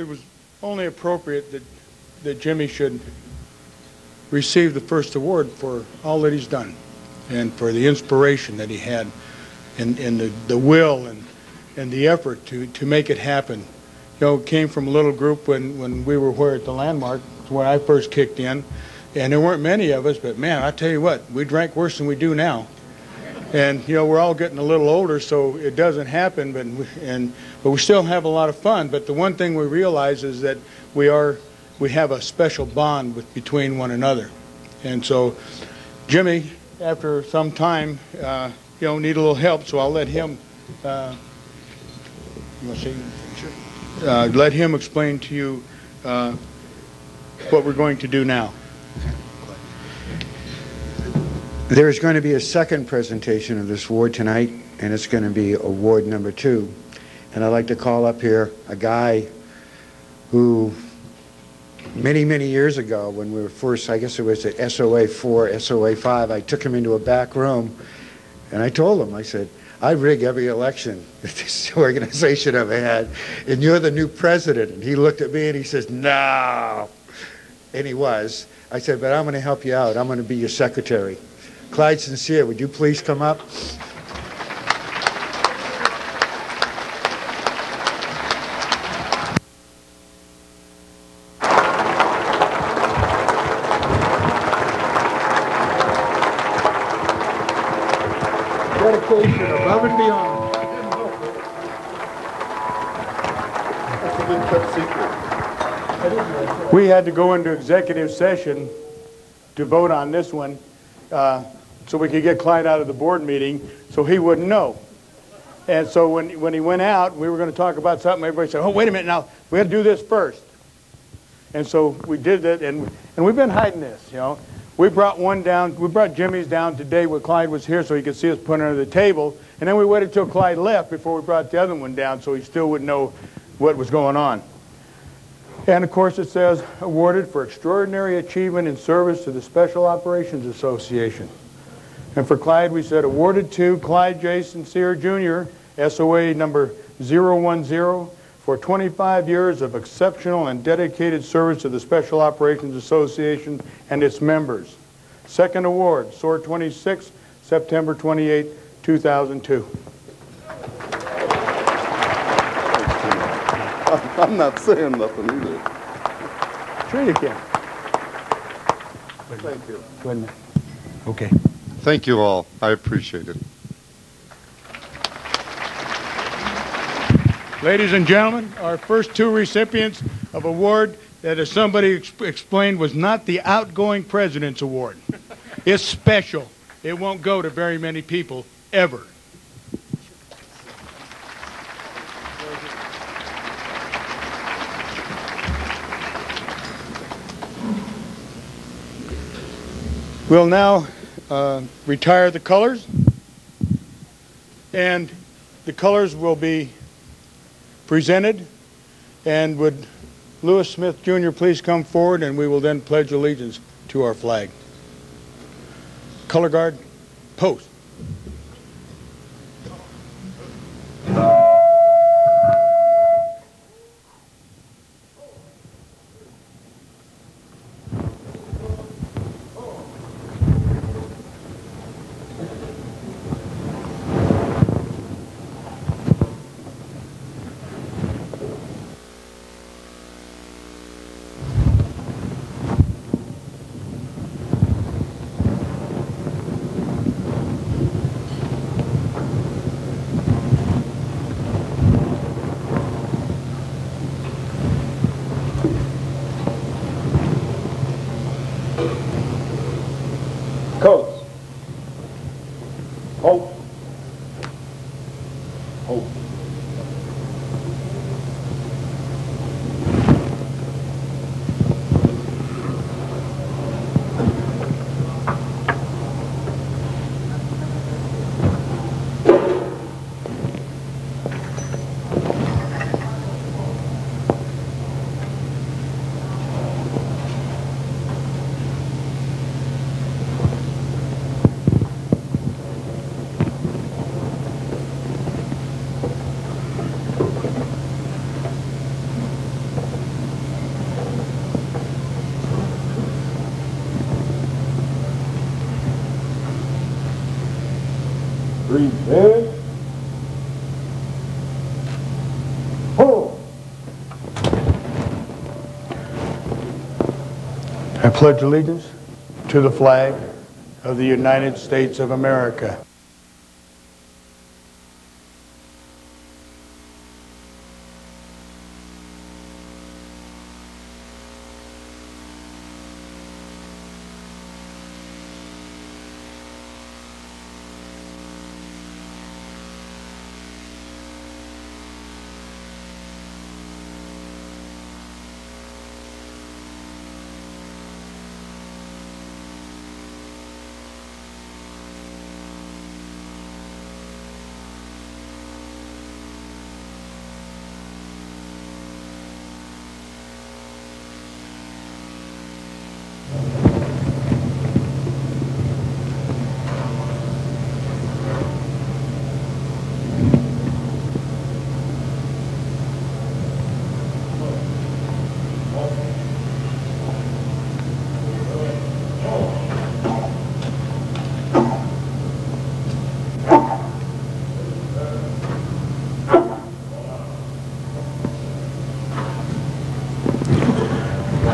it was only appropriate that, that Jimmy should receive the first award for all that he's done and for the inspiration that he had and, and the, the will and, and the effort to, to make it happen. You know, it came from a little group when, when we were here at the Landmark, when I first kicked in, and there weren't many of us, but man, I tell you what, we drank worse than we do now. And, you know, we're all getting a little older, so it doesn't happen, but, we- and, but we still have a lot of fun. But the one thing we realize is that we are, we have a special bond with, between one another. And so Jimmy, after some time, uh, you know, need a little help, so I'll let him, uh. Uh, let him explain to you uh, what we're going to do now. There is going to be a second presentation of this award tonight, and it's going to be award number two. And I'd like to call up here a guy who, many, many years ago, when we were first, I guess it was at SOA 4, SOA 5, I took him into a back room, and I told him, I said, I rig every election that this organization ever had, and you're the new president. And he looked at me and he says, no. And he was. I said, but I'm going to help you out. I'm going to be your secretary. Clyde Sincere, would you please come up? Dedication above and beyond. That's a big kept secret. We had to go into executive session to vote on this one, uh, so we could get Clyde out of the board meeting, so he wouldn't know. And so when, when he went out, we were going to talk about something, everybody said, oh, wait a minute, now, we got to do this first. And so we did it, and, and we've been hiding this, you know. We brought one down, we brought Jimmy's down today when Clyde was here so he could see us put under the table, and then we waited till Clyde left before we brought the other one down so he still wouldn't know what was going on. And of course, it says awarded for extraordinary achievement in service to the Special Operations Association. And for Clyde, we said awarded to Clyde J. Sincere Jr., SOA number 010, for 25 years of exceptional and dedicated service to the Special Operations Association and its members. Second award, SOAR 26, September 28, 2002. I'm not saying nothing either. Sure you can. Thank you. Go ahead. Okay. Thank you all. I appreciate it. Ladies and gentlemen, our first two recipients of award that, as somebody ex- explained, was not the outgoing president's award. It's special. It won't go to very many people ever. We'll now uh, retire the colors, and the colors will be presented. And would Lewis Smith Jr. please come forward and we will then pledge allegiance to our flag. Color guard, post. I pledge allegiance to the flag of the United States of America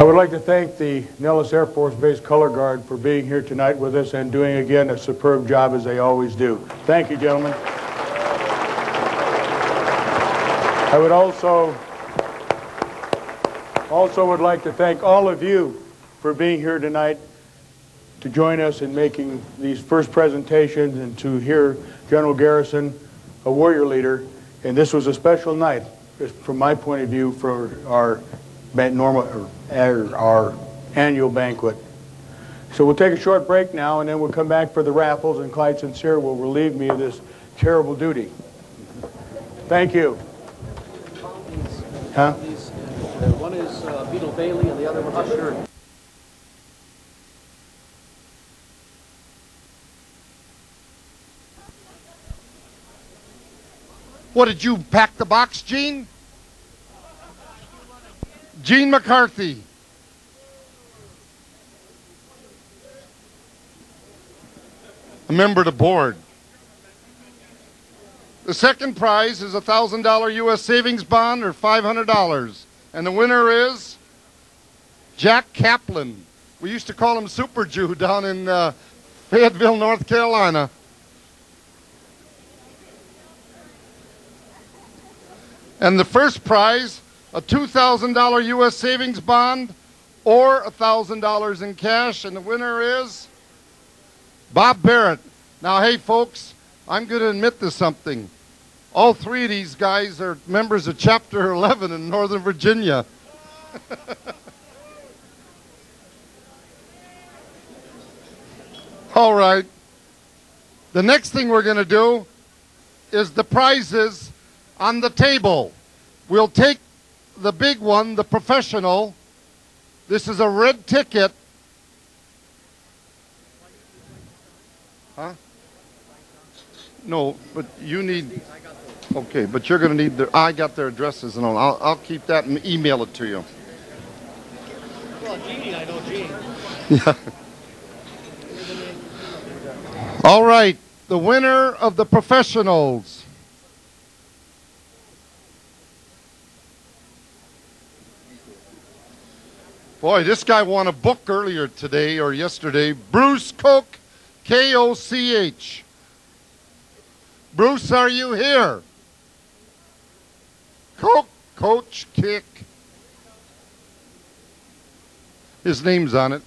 would like to thank the Nellis Air Force Base Color Guard for being here tonight with us and doing again a superb job as they always do. Thank you, gentlemen. I would also also would like to thank all of you for being here tonight to join us in making these first presentations and to hear General Garrison, a warrior leader. And this was a special night, from my point of view, for our normal, or our annual banquet. So we'll take a short break now, and then we'll come back for the raffles, and Clyde Sincere will relieve me of this terrible duty. Thank you. Huh? Uh, One is uh, Beetle Bailey and the other one Usher. What, did you pack the box, Gene? Gene McCarthy. A member of the board. The second prize is a $1,000 U.S. savings bond or $500. And the winner is Jack Kaplan. We used to call him Super Jew down in uh, Fayetteville, North Carolina. And the first prize, a $2,000 U.S. savings bond or $1,000 in cash. And the winner is Bob Barrett. Now, hey, folks, I'm going to admit to something. All three of these guys are members of Chapter 11 in Northern Virginia. All right. The next thing we're going to do is the prizes on the table. We'll take the big one, the professional. This is a red ticket. Huh? No, but you need. Okay, but you're going to need their. I got their addresses and all. I'll, I'll keep that and email it to you. Well, Jeannie, I know Gene. Yeah. All right, the winner of the professionals. Boy, this guy won a book earlier today or yesterday. Bruce Koch, K O C H. Bruce, are you here? Koch, Coach Kick. His name's on it.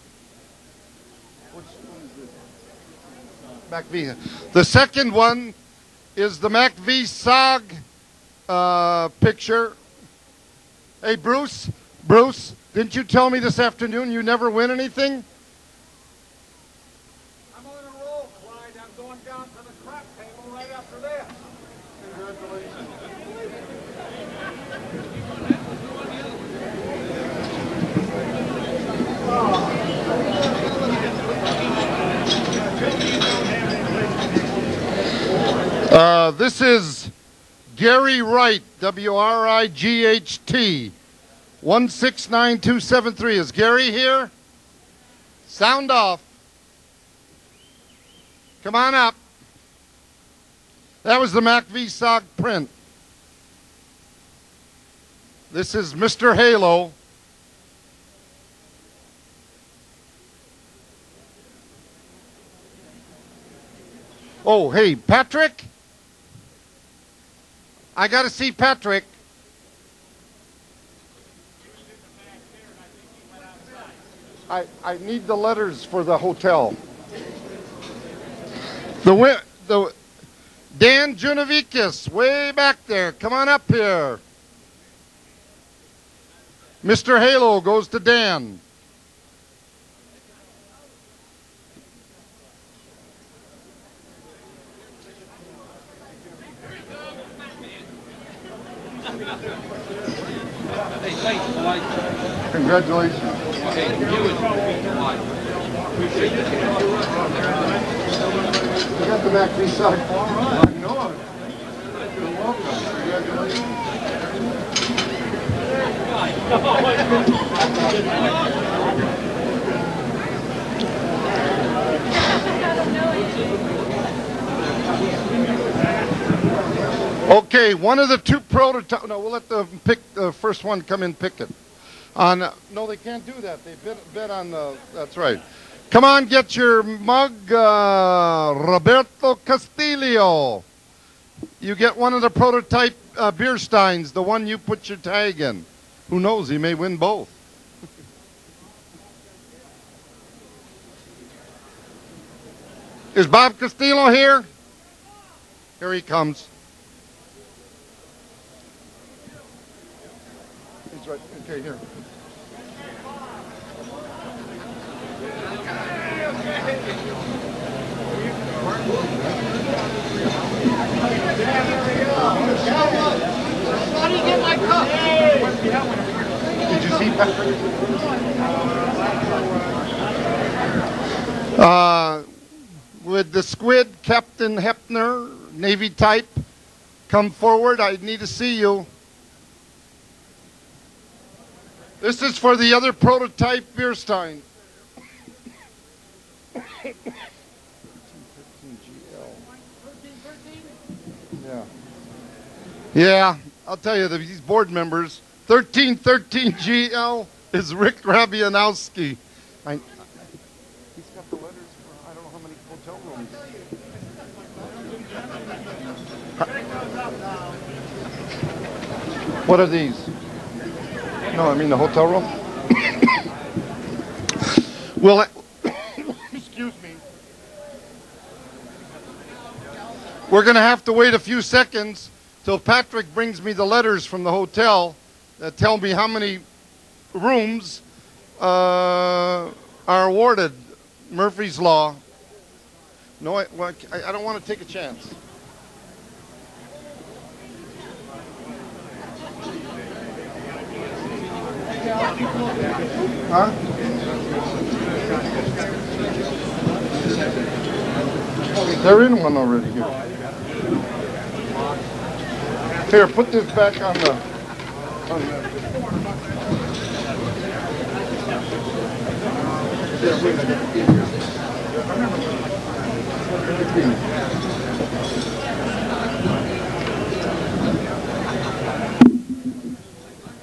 MACV. The second one is the MACV SOG uh, picture. Hey, Bruce, Bruce, didn't you tell me this afternoon you never win anything? I'm on a roll, Clyde. I'm going down to the crap table right after this. Uh, this is Gary Wright, W R I G H T, 169273. Is Gary here? Sound off. Come on up. That was the MACV SOG print. This is Mr. Halo. Oh, hey, Patrick? I got to see Patrick. I, I need the letters for the hotel. The the Dan Junavikis, way back there. Come on up here. Mr. Halo goes to Dan. Congratulations. Hey, you and Mike. You got the MACV SOG. I know it. You're welcome. Okay, one of the two prototypes. No, we'll let the pick the first one come in pick it. On uh, no, they can't do that. They bet on the. That's right. Come on, get your mug, uh, Roberto Castillo. You get one of the prototype uh, beer steins, the one you put your tag in. Who knows? He may win both. Is Bob Castillo here? Here he comes. He's right. Okay, here. Did you see Patrick? Uh, would the squid, Captain Hepner, Navy type, come forward? I need to see you. This is for the other prototype Beerstein. Yeah. Yeah, I'll tell you, these board members, 1313GL is Rick Rabianowski. I, he's got the letters for I don't know how many hotel rooms. What are these? No, I mean the hotel room. well, excuse me. We're going to have to wait a few seconds till Patrick brings me the letters from the hotel that tell me how many rooms uh, are awarded. Murphy's Law. No, I, well, I, I don't want to take a chance. Huh? They're in one already here. Here, put this back on the. On the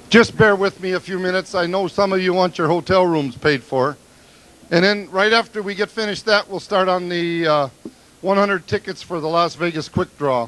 Just bear with me a few minutes. I know some of you want your hotel rooms paid for. And then right after we get finished that, we'll start on the uh, 100 tickets for the Las Vegas Quick Draw.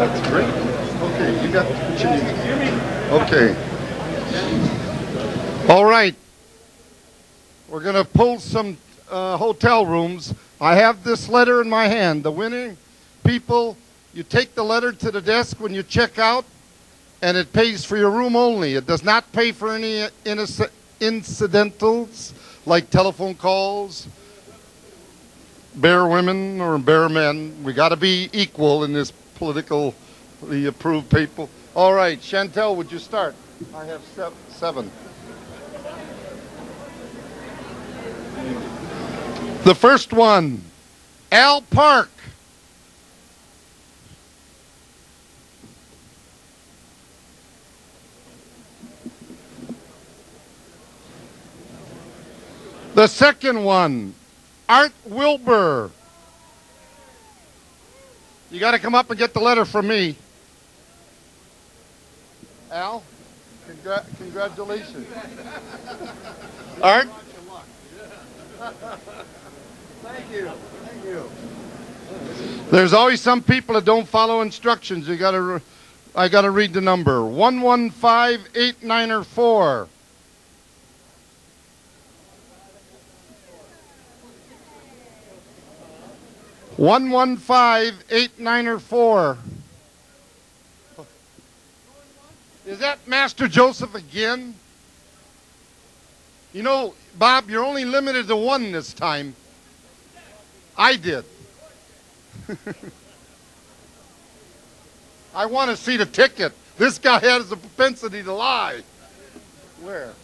That's great. Okay, you got what you need. Okay. All right. We're going to pull some uh, hotel rooms. I have this letter in my hand. The winning people, you take the letter to the desk when you check out, and it pays for your room only. It does not pay for any incidentals like telephone calls, bear women or bear men. We got to be equal in this politically approved people. All right, Chantel, would you start? I have sev- seven. The first one, Al Park. The second one, Art Wilbur. You got to come up and get the letter from me. Al, congra- congratulations. Art? Thank you. Thank you. There's always some people that don't follow instructions. You got to I got to read the number. 115894. One one five eight nine or four. Is that Master Joseph again? You know, Bob, you're only limited to one this time. I did. I want to see the ticket. This guy has a propensity to lie. Where?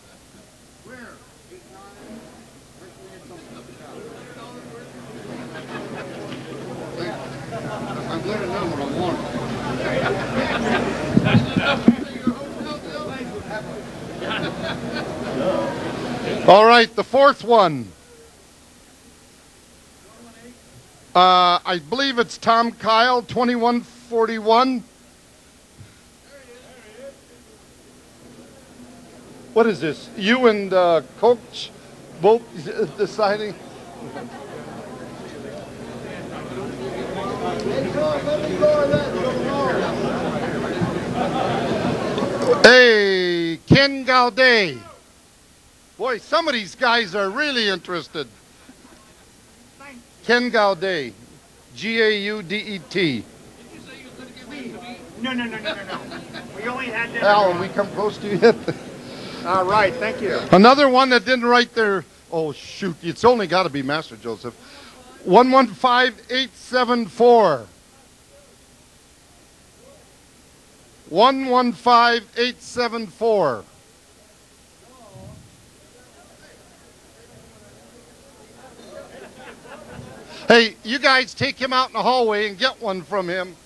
Where? I'm. All right, the fourth one. Uh, I believe it's Tom Kyle, 2141. What is this? You and uh, Coach both deciding? Hey, Ken Gaudet. Boy, some of these guys are really interested. Ken Gaudet. G A U D E T. No, no, no, no, no, no. We only had that. Alan, we come close to you? All right, thank you. Another one that didn't write their. Oh, shoot. It's only got to be Master Joseph. 115874. 115874. Hey, you guys take him out in the hallway and get one from him.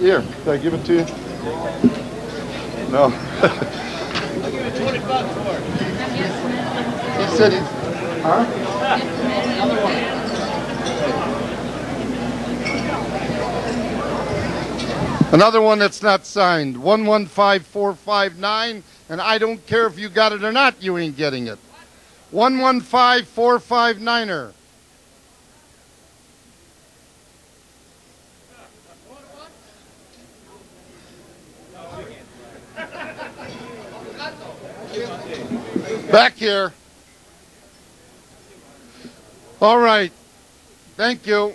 Here, did I give it to you? No. I'll give you 20 bucks for it. He said he. Huh? Another one that's not signed, 115459, and I don't care if you got it or not, you ain't getting it. 115459er. Back here. All right. Thank you.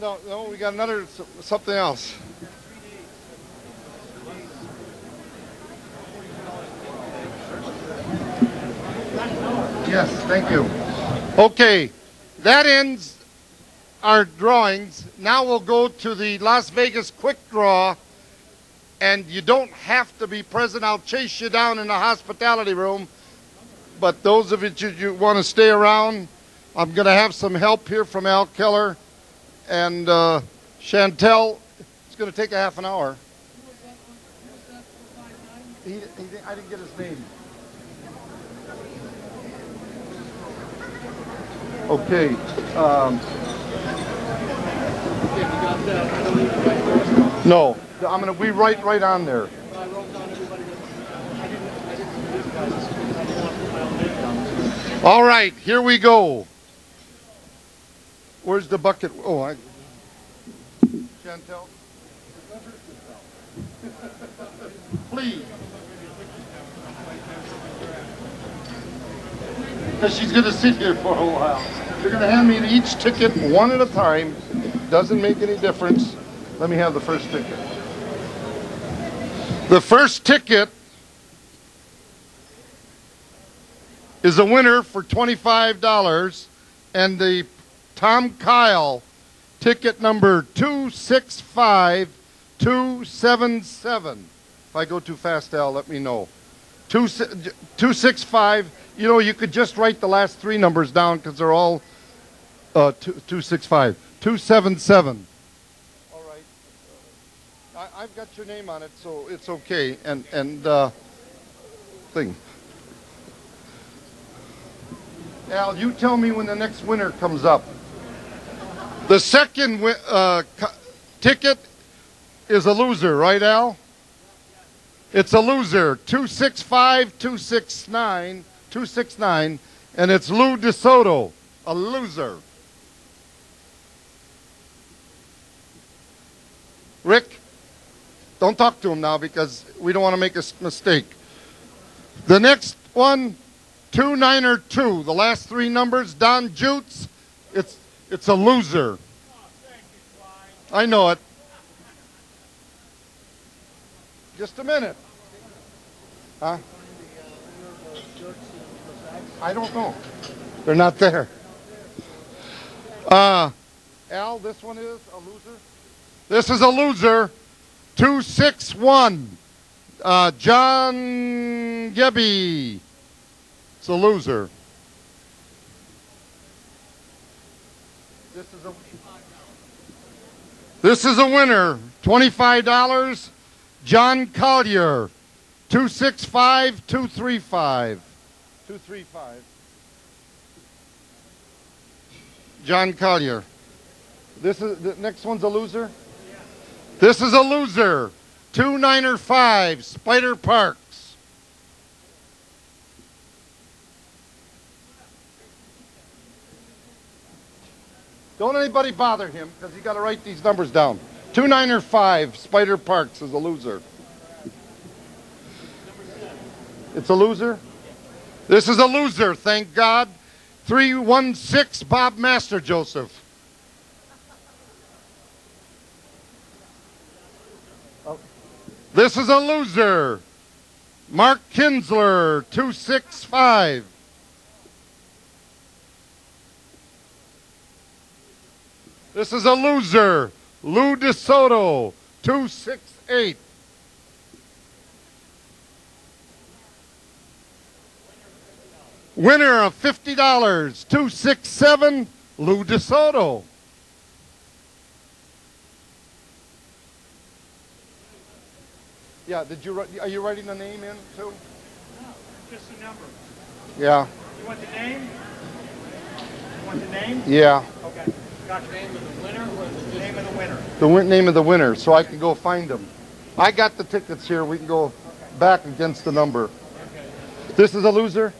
No, no, we got another something else. Yes, thank you. Okay, that ends our drawings. Now we'll go to the Las Vegas quick draw, and you don't have to be present. I'll chase you down in the hospitality room. But those of you you, you want to stay around, I'm going to have some help here from Al Keller and uh, Chantel. It's going to take a half an hour. He, he, I didn't get his name. Okay. Um, no, I'm going to be right, right on there. All right, here we go. Where's the bucket? Oh, I. Chantel. Please. Because she's going to sit here for a while. You're going to hand me each ticket one at a time. Doesn't make any difference. Let me have the first ticket. The first ticket is a winner for $25 and the Tom Kyle ticket number 265277. If I go too fast, Al, let me know. Two, 265, you know, you could just write the last three numbers down because they're all uh, two, 265. 277. All right. I, I've got your name on it, so it's okay. And, and, uh, thing. Al, you tell me when the next winner comes up. The second uh, ticket is a loser, right, Al? It's a loser. 265 269 269, and it's Lou DeSoto, a loser. Rick, don't talk to him now because we don't want to make a mistake. The next one, two niner two. The last three numbers, Don Jutes. It's it's a loser. I know it. Just a minute. Huh? I don't know. They're not there. Uh, Al, this one is a loser. This is a loser. Two six one. Uh, John Gebby. It's a loser. This is a This is a winner. Twenty-five dollars. John Collier. Two six five two three five. Two three five. John Collier. This is the next one's a loser. This is a loser. Two niner five. Spider Parks. Don't anybody bother him because you got to write these numbers down. Two niner five. Spider Parks is a loser. It's a loser. This is a loser. Thank God. Three one six. Bob Master Joseph. This is a loser. Mark Kinsler, 265. This is a loser. Lou DeSoto, 268. Winner of $50, 267, Lou DeSoto. Yeah, did you write, are you writing the name in too? No, just the number. Yeah, You want the name? You want the name? yeah. Okay. Got the name of the winner or the name of the winner? The win- name of the winner, so I can go find them. I got the tickets here. We can go back against the number. This is a loser.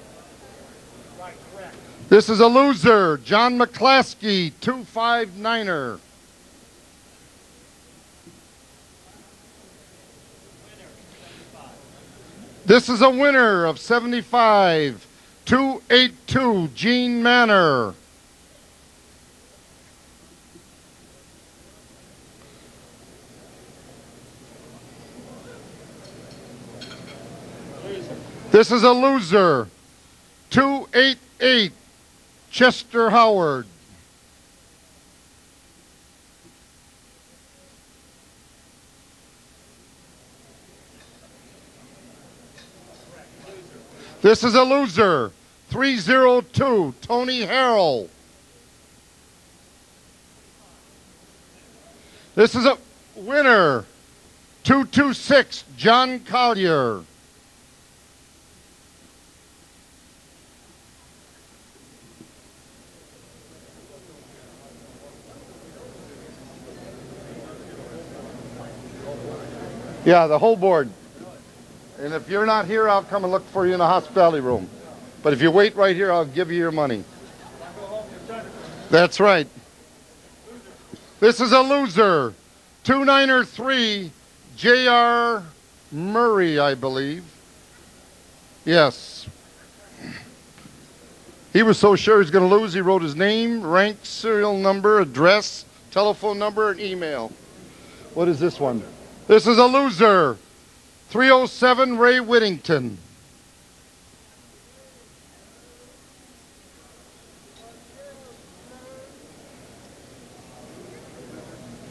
Right, correct. This is a loser. John McClaskey, 259er. This is a winner of 75, 282, Gene Manor. This is a loser. 288, Chester Howard. This is a loser. 302, Tony Harrell. This is a winner. 226, John Collier. Yeah, the whole board. And if you're not here, I'll come and look for you in the hospitality room. But if you wait right here, I'll give you your money. That's right. This is a loser. 293 J.R. Murray, I believe. Yes. He was so sure he was going to lose, he wrote his name, rank, serial number, address, telephone number, and email. What is this one? This is a loser. 307 Ray Whittington.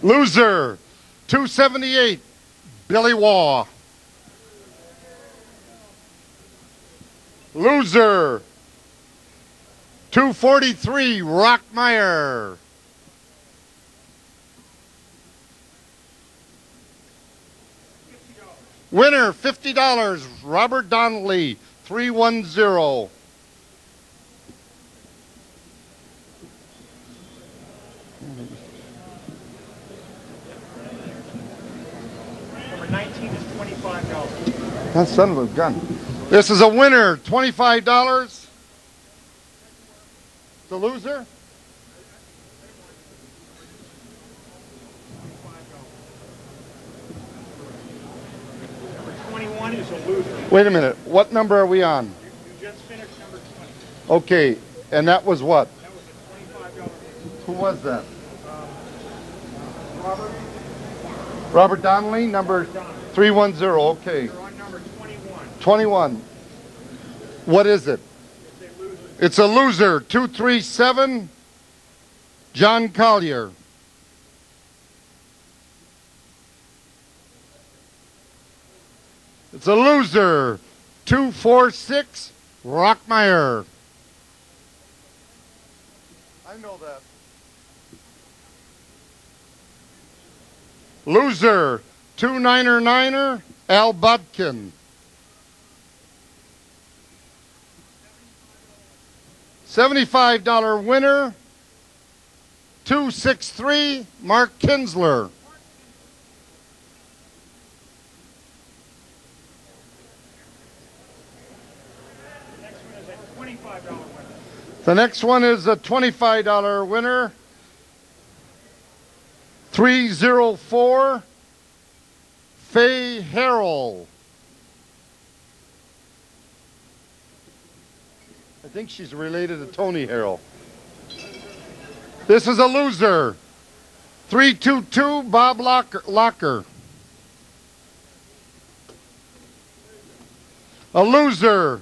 Loser. 278 Billy Waugh. Loser. 243 Rockmeyer. Winner, $50, Robert Donnelly, 310. Number 19 is $25. That son of a gun. This is a winner, $25. The loser? 21 is a loser. Wait a minute. What number are we on? You just finished number 20. Okay, and that was what? That was a $25 loser. Who was that? Um, Robert, Robert Donnelly, number 310. Okay. you're on number 21. 21. What is it? It's a loser. It's a loser. 237, John Collier. It's a loser. 246, Rockmeyer. I know that. Loser. 299er, Al Budkin. Seventy-five dollar winner. Two six three. Mark Kinsler. Next one is a $25 winner. The next one is a twenty-five dollar winner. Three zero four. Faye Harrell. I think she's related to Tony Harrell. This is a loser. 322 Bob Locker. Locker. A loser.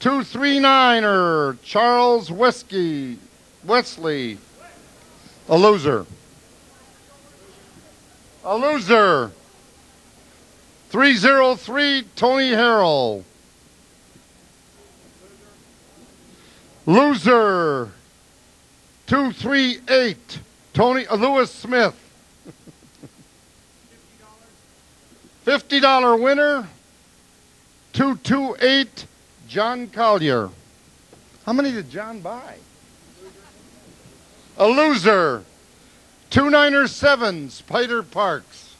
239er Charles Whiskey Wesley. A loser. A loser. 303 Tony Harrell. Loser. 238 Tony uh, Lewis Smith. $50 winner. 228 John Collier. How many did John buy? A loser. Two Niner Seven, Spider Parks.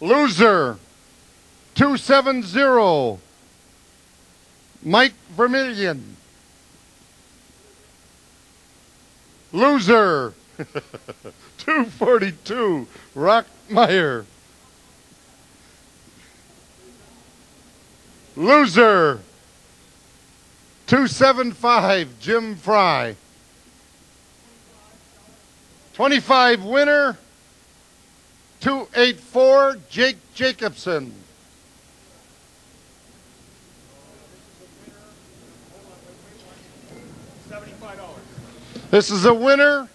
Loser. 270, Mike Vermillion. Loser. 242, Rockmeyer. Loser. 275, Jim Fry. 25 winner. 284, Jake Jacobson. $75. This is a winner.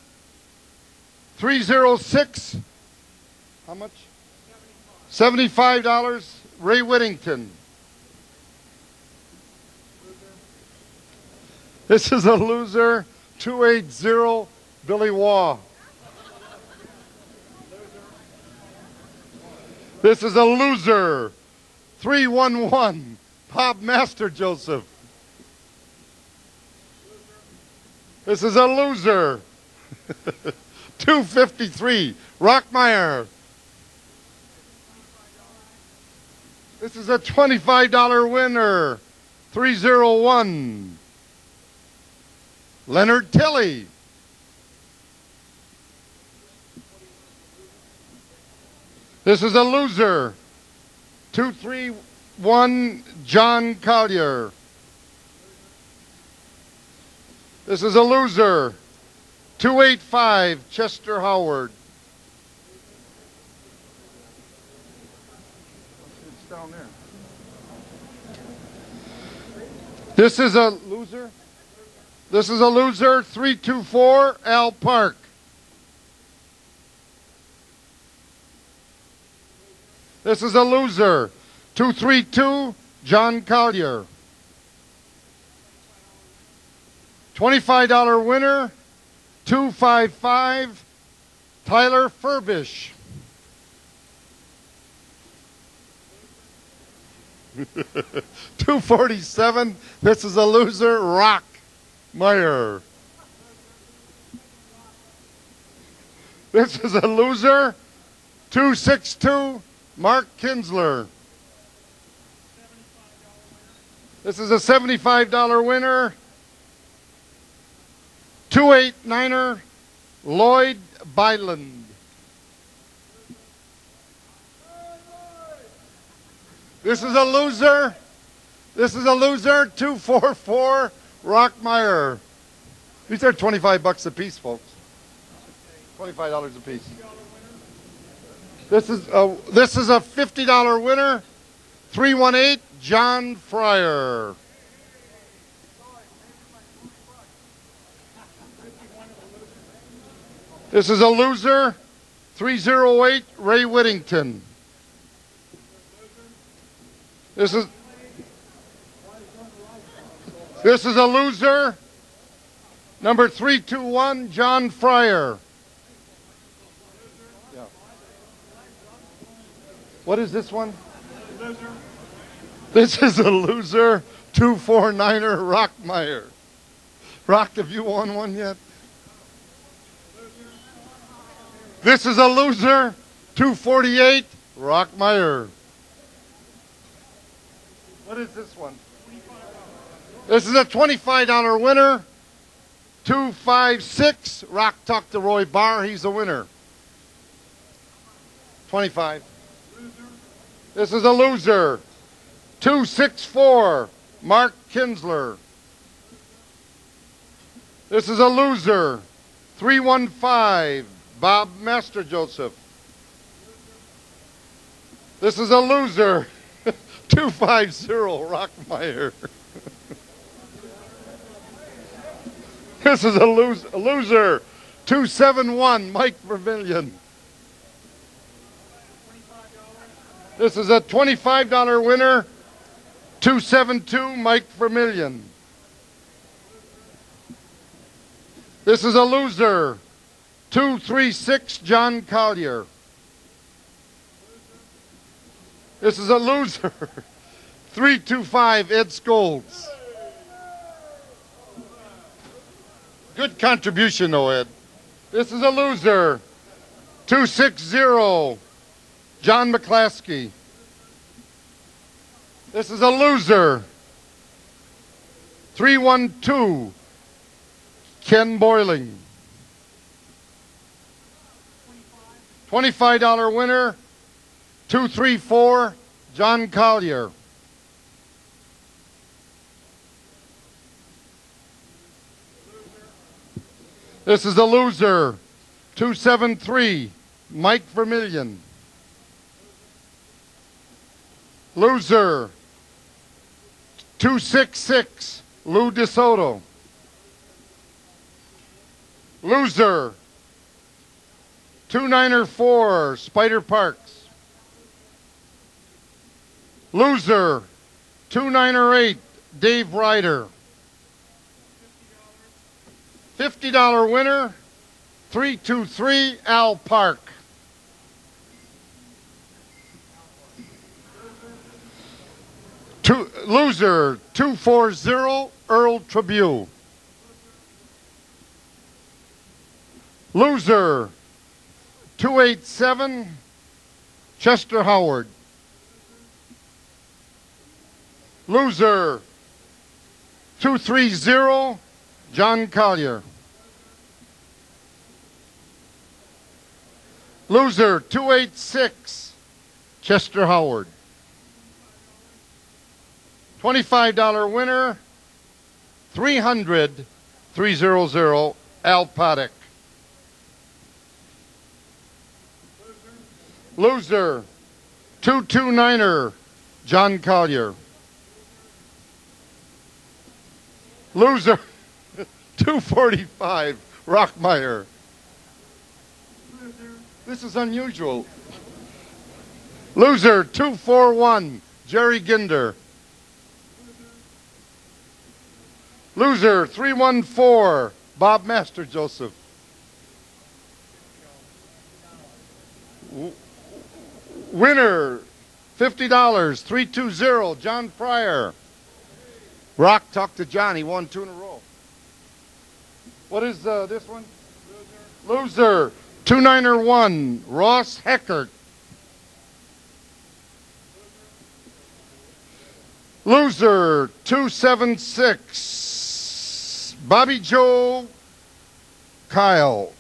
306. How much? $75, Ray Whittington. This is a loser. 280, Billy Waugh. This is a loser. 311, Bob Master Joseph. This is a loser. 253, Rockmeyer. This is a $25 winner. 301, Leonard Tilley. This is a loser. 231 John Collier. This is a loser. 285 Chester Howard. It's down there. This is a loser. This is a loser. 324 Al Park. This is a loser. 232 John Collier. $25 winner. 255 Tyler Furbish. Two forty-seven. This is a loser. Rock Meyer. This is a loser. Two six two. Mark Kinsler. This is a seventy-five dollar winner. Two eight niner. Lloyd Byland. This is a loser. This is a loser. 244 Rockmeyer. These are 25 bucks a piece, folks. $25 a piece. This is a, this is a $50 winner. 318 John Fryer. This is a loser. 308 Ray Whittington. This is this is a loser. Number three two one, John Fryer. Yeah. What is this one? This is a loser. Two four niner Rockmeyer. Rock, have you won one yet? This is a loser. 248 Rockmeyer. What is this one? This is a $25 winner. 256 Rock Talk to Roy Barr. He's the winner. 25. This is a loser. 264 Mark Kinsler. This is a loser. 315 Bob Master Joseph. This is a loser. 250 Rockmeyer. this is a, lose, a loser. 271 Mike Vermillion. This is a $25 winner. 272 Mike Vermillion. This is a loser. 236 John Collier. This is a loser. 325 Ed Scolds. Good contribution, though, Ed. This is a loser. 260 John McClaskey. This is a loser. 312 Ken Boiling. $25 winner. 234 John Collier. This is a loser. 273 Mike Vermillion. Loser. 266 Lou DeSoto. Loser. 294 Spider Parks. Loser. 298 Dave Ryder. $50 winner. 323 Al Park. Two, loser 240 Earl Tribune. Loser 287 Chester Howard. Loser 230 John Collier. Loser 286 Chester Howard. $25 winner, 300 300 Al Paddock. Loser, 229er John Collier. Loser, 245 Rockmeyer. This is unusual. Loser, 241 Jerry Ginder. Loser, 314 Bob Master Joseph. Winner, $50, 320 John Fryer. Rock talked to John. He won two in a row. What is uh, this one? Loser. 291 Ross Heckert. Loser 276 Bobby Joe Kyle.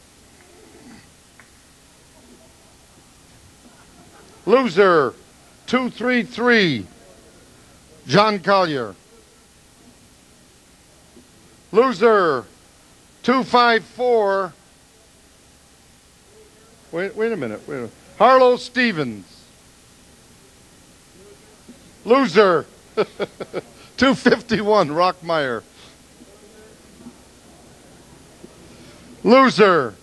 Loser 233 John Collier. Loser 254 Wait, wait a minute. Wait a minute. Harlow Stevens. Loser. 251, Rockmeyer. Loser.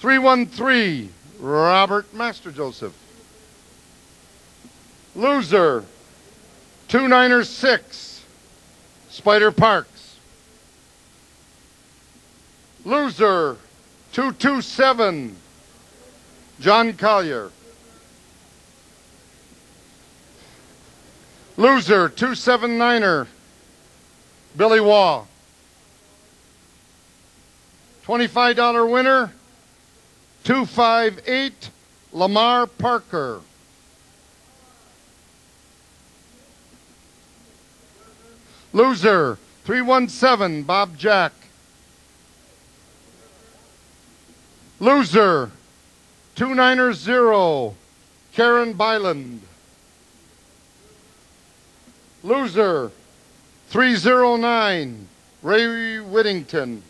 313, Robert Master Joseph. Loser. 296, Spider Parks. Loser. 227, John Collier. Loser, 279er, Billy Waugh. $25 winner, 258, Lamar Parker. Loser, 317, Bob Jack. Loser, 290, Karen Byland. Loser, 309, Ray Whittington.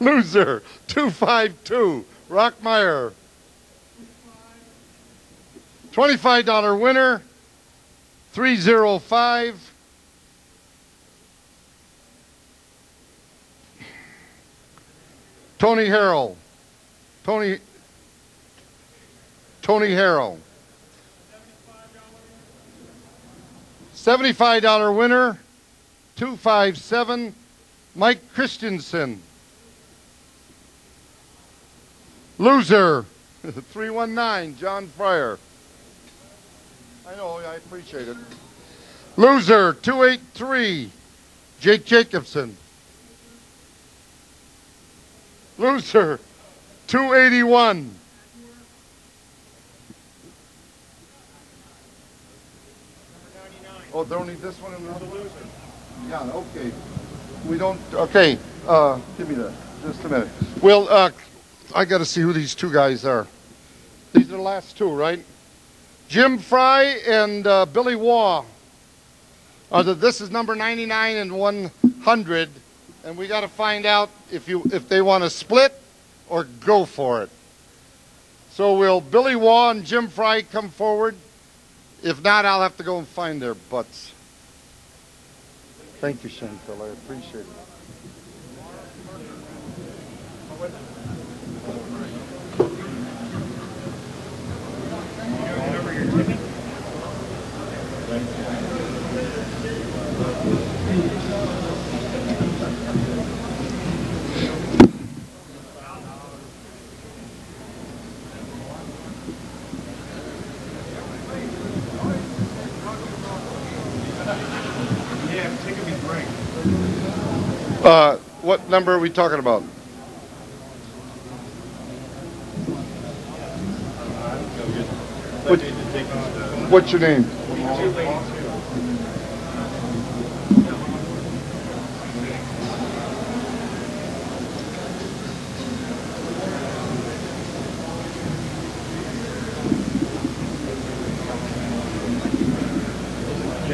Loser, 252, Rockmeyer. $25 winner, 305. Tony Harrell. Tony Tony Harrell. $75 winner, 257, Mike Christensen. Loser, 319, John Fryer. I know, I appreciate it. Loser, 283, Jake Jacobson. Loser, 281. Oh, don't need this one in the loser? Yeah, okay. We don't, okay, uh, give me that, just a minute. Well, uh, I gotta see who these two guys are. These are the last two, right? Jim Fry and uh, Billy Waugh. Uh, the, this is number 99 and 100, and we got to find out if you if they want to split or go for it. So will Billy Waugh and Jim Fry come forward? If not, I'll have to go and find their butts. Thank you, Chantel. I appreciate it. Uh, what number are we talking about? What, what's your name?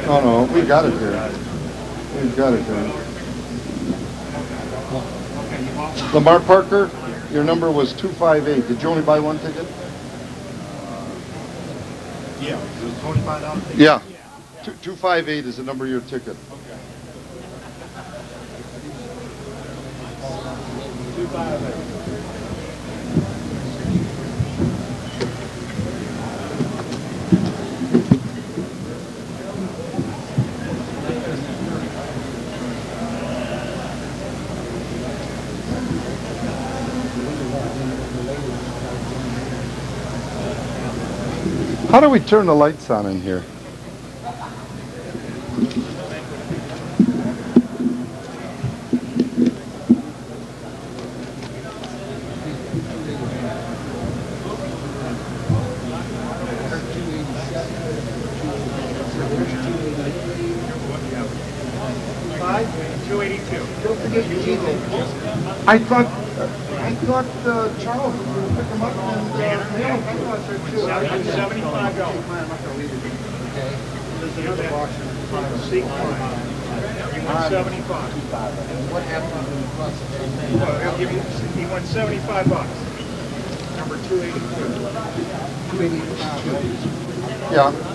Oh no, we got it here. We got it here. Lamar Parker, your number was 258. Did you only buy one ticket? Yeah, it was twenty-five dollars. Yeah. Two- 258 is the number of your ticket. How do we turn the lights on in here? Two eighty-two. I thought, I thought uh, Charles was going to pick them up and uh, mail them to us or two. Seventy-five dollars. There's another sequin. You seventy-five. What happened in the process? Well, he'll give you, he wants seventy-five bucks. Number two eighty-two. Yeah.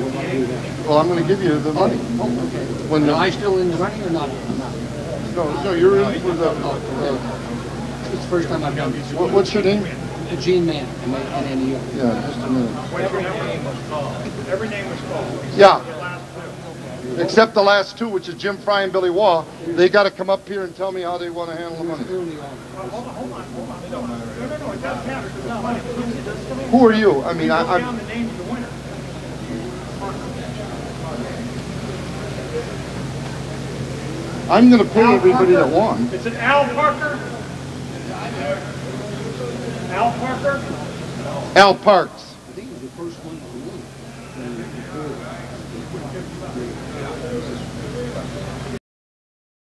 Well, I'm going to give you the money. When Am the, I still in the running or not? no, no, you're in for the, uh, It's the first time I've done this. what- what's your name? Gene Mann, M-A-N-N-E-O. Yeah, just a minute. Every name was called. Every name was called. Yeah, The last two. except the last two, which is Jim Fry and Billy Waugh. They got to come up here and tell me how they want to handle the money. Early on. Hold on, hold on, hold on. No, no, no, no, it doesn't matter because it's money. Who are you? I mean, I, Down I'm, the names of the I'm going to pay everybody that won. Is it Al Parker? Al Parker? Al Parks.